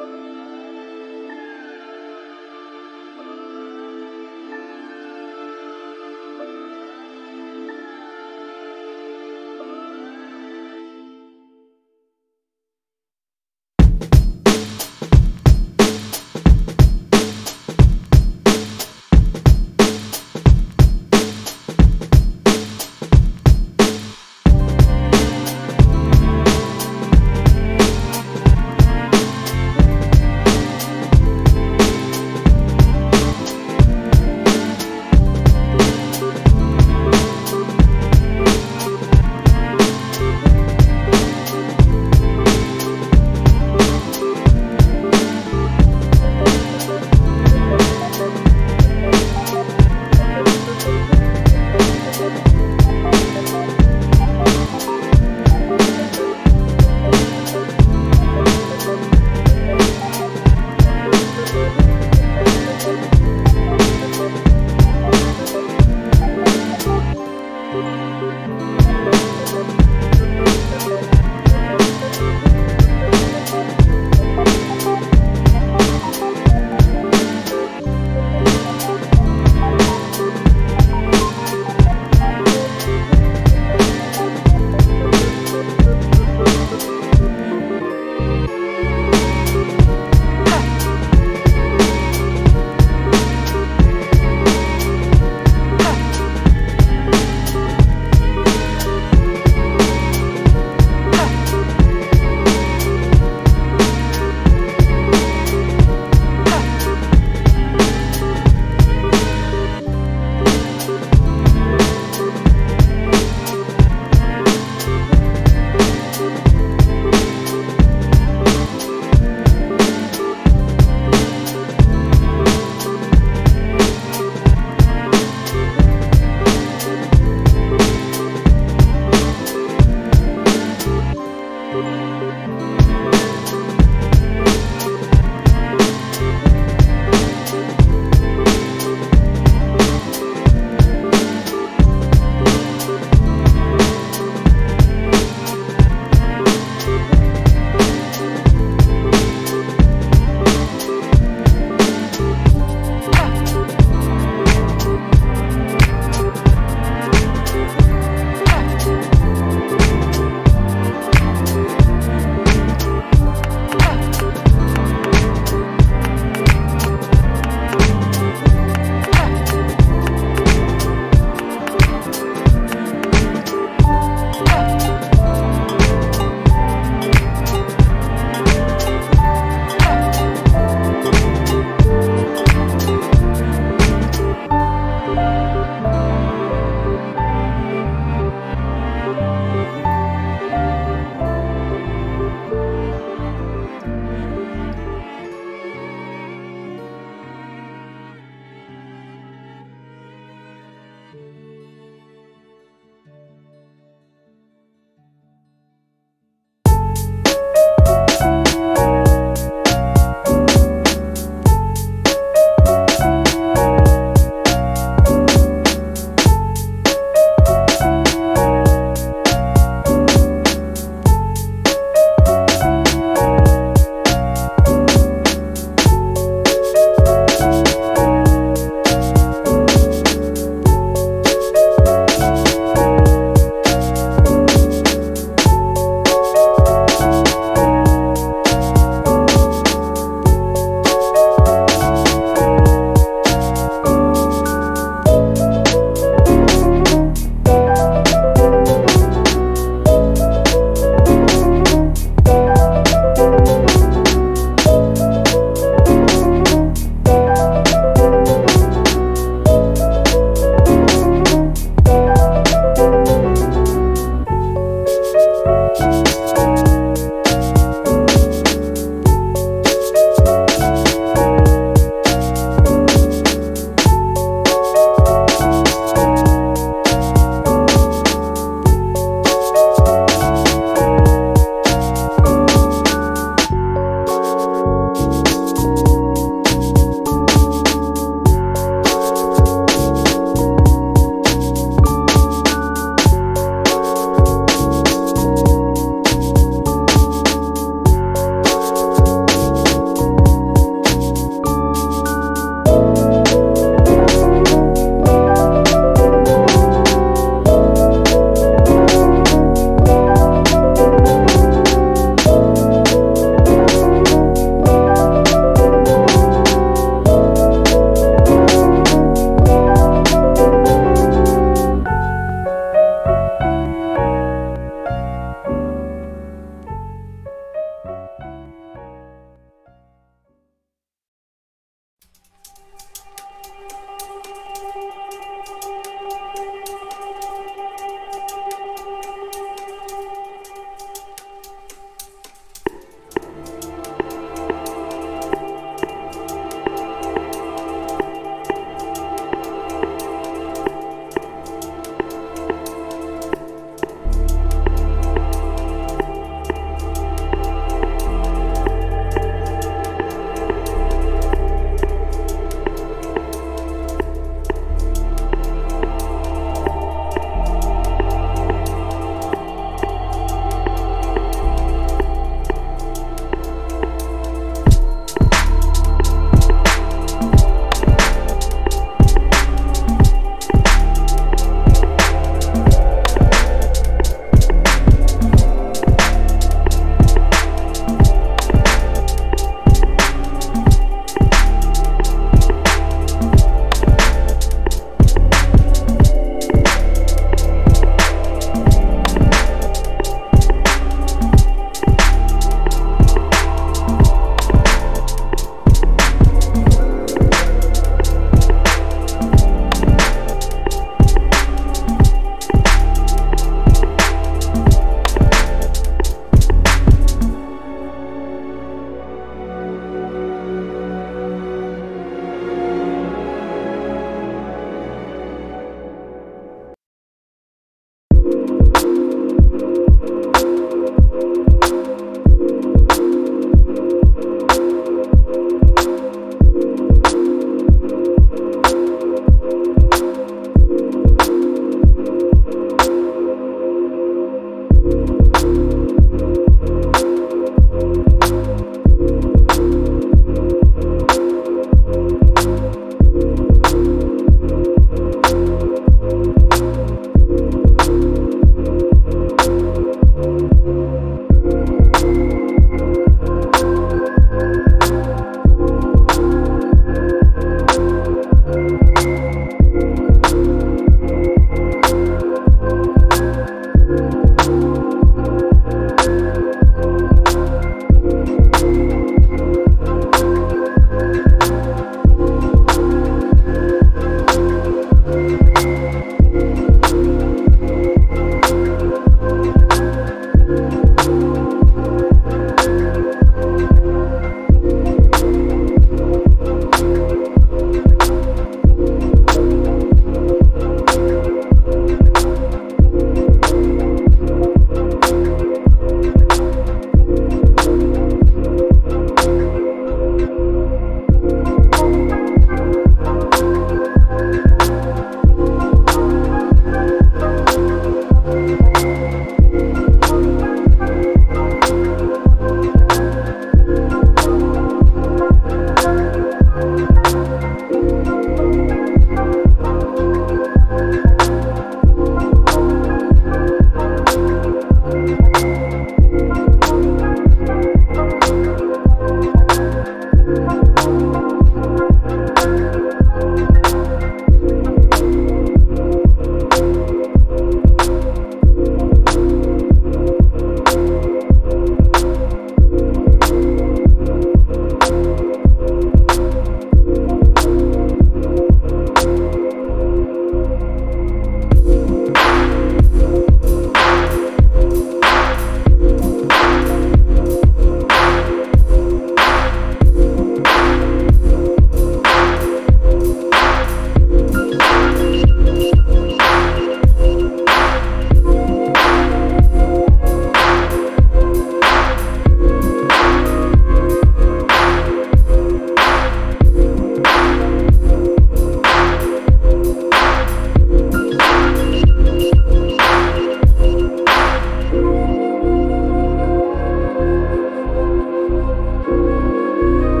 Bye.